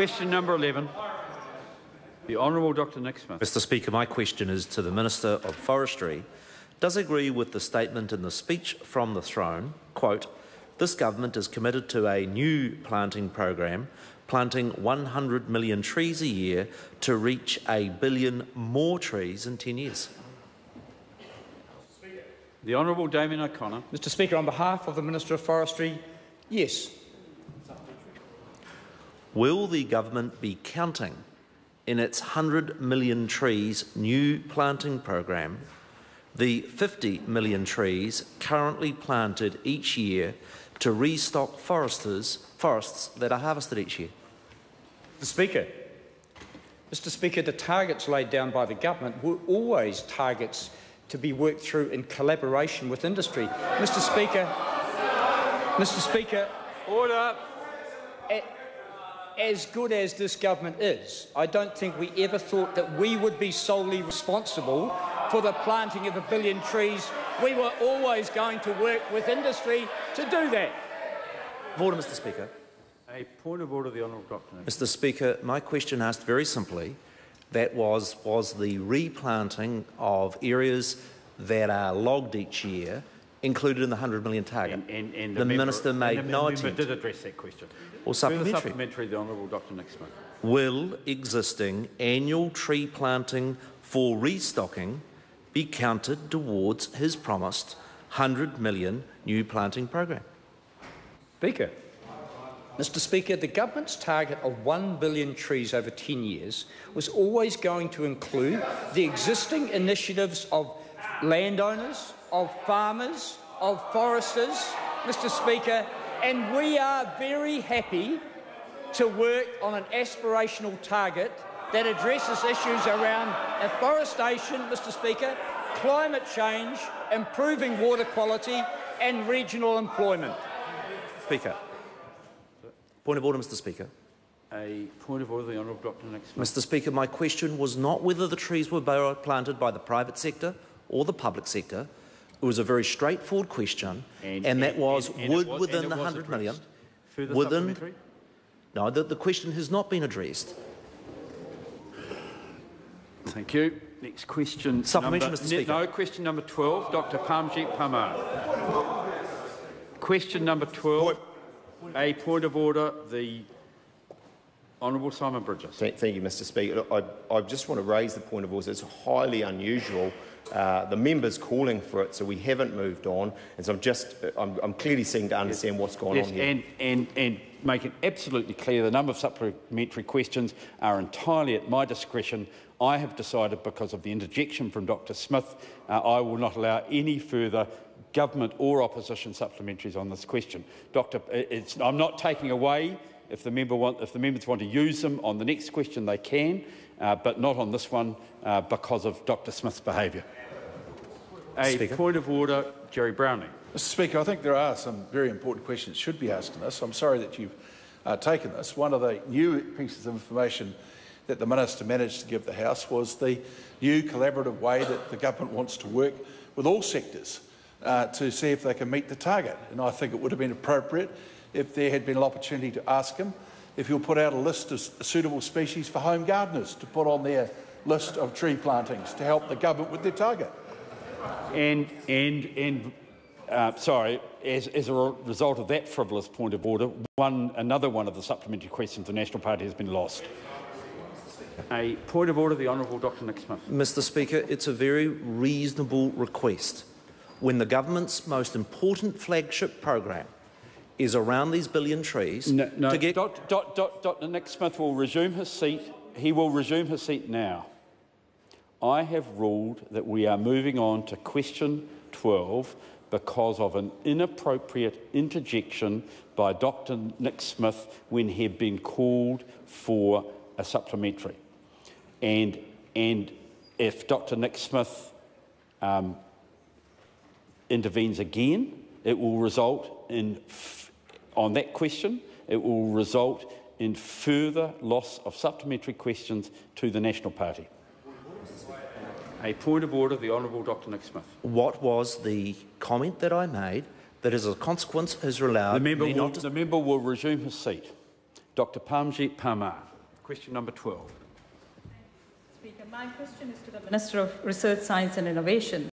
Question number 11. The Honourable Dr Nick Smith. Mr Speaker, my question is to the Minister of Forestry. Does agree with the statement in the speech from the throne, quote, this government is committed to a new planting program, planting 100 million trees a year to reach a billion more trees in 10 years. The Honourable Damien O'Connor. Mr Speaker, on behalf of the Minister of Forestry, yes. Will the government be counting in its 100 million trees new planting program the 50 million trees currently planted each year to restock foresters, forests that are harvested each year? Mr Speaker, Mr Speaker, the targets laid down by the government were always targets to be worked through in collaboration with industry. Mr Speaker, Mr Speaker, Order. Eh, as good as this government is, I don't think we ever thought that we would be solely responsible for the planting of a billion trees. We were always going to work with industry to do that. Order, Mr Speaker. A point of order, the Honourable Dr Mr Speaker, my question asked very simply, that was, was the replanting of areas that are logged each year included in the 100 million target? And, and, and the, member, Minister made and the no member attempt. did address that question. Or Further supplementary. supplementary, the Honourable Dr Nick Smith. Will existing annual tree planting for restocking be counted towards his promised 100 million new planting program? Speaker. Mr Speaker, the government's target of 1 billion trees over 10 years was always going to include the existing initiatives of landowners, of farmers, of foresters, Mr Speaker, and we are very happy to work on an aspirational target that addresses issues around afforestation, Mr Speaker, climate change, improving water quality and regional employment. Speaker. Point of order, Mr Speaker. A point of order, the Honourable Dr Nick Smith. Mr Speaker, my question was not whether the trees were planted by the private sector or the public sector. It was a very straightforward question, and, that was, and- and would was- within the it was 100 million. Further within- no, the, the question has not been addressed. Thank you. Next question. Supplementary, number, Mr. Speaker. No, question number 12, Dr Parmjit Parmar. Question number 12. A point of order, the Honourable Simon Bridges. Thank, thank you, Mr Speaker. I, I just want to raise the point of order. It's highly unusual. Uh, the members calling for it, so we haven't moved on. And so I'm just, I'm, I'm clearly seeking to understand what's going Yes, on here. and, and, and make it absolutely clear the number of supplementary questions are entirely at my discretion. I have decided, because of the interjection from Dr Smith, uh, I will not allow any further government or opposition supplementaries on this question. Doctor, it's, I'm not taking away if the, member want, if the members want to use them on the next question, they can, uh, but not on this one uh, because of Dr Smith's behaviour. A Speaker. point of order, Gerry Brownlee. Mr Speaker, I think there are some very important questions should be asked in this. I'm sorry that you've uh, taken this. One of the new pieces of information that the Minister managed to give the House was the new collaborative way that the government wants to work with all sectors uh, to see if they can meet the target. And I think it would have been appropriate if there had been an opportunity to ask him if he'll put out a list of suitable species for home gardeners to put on their list of tree plantings to help the government with their target. And, and, and uh, sorry, as, as a result of that frivolous point of order, one, another one of the supplementary questions the National Party has been lost. A point of order, the Honourable Dr Nick Smith. Mr Speaker, it's a very reasonable request. When the government's most important flagship program is around these billion trees No, no, to get Dr, Dr, Nick Smith will resume his seat. He will resume his seat now. I have ruled that we are moving on to question 12 because of an inappropriate interjection by Dr Nick Smith when he had been called for a supplementary. And, and if Dr Nick Smith um, intervenes again, it will result in, on that question, it will result in further loss of supplementary questions to the National Party. A point of order, the Honourable Dr Nick Smith. what was the comment that I made that as a consequence has allowed The member, me will, not to the member will resume his seat. Dr Parmjit Parmar. Question number 12. Speaker, my question is to the Minister of Research, Science and Innovation.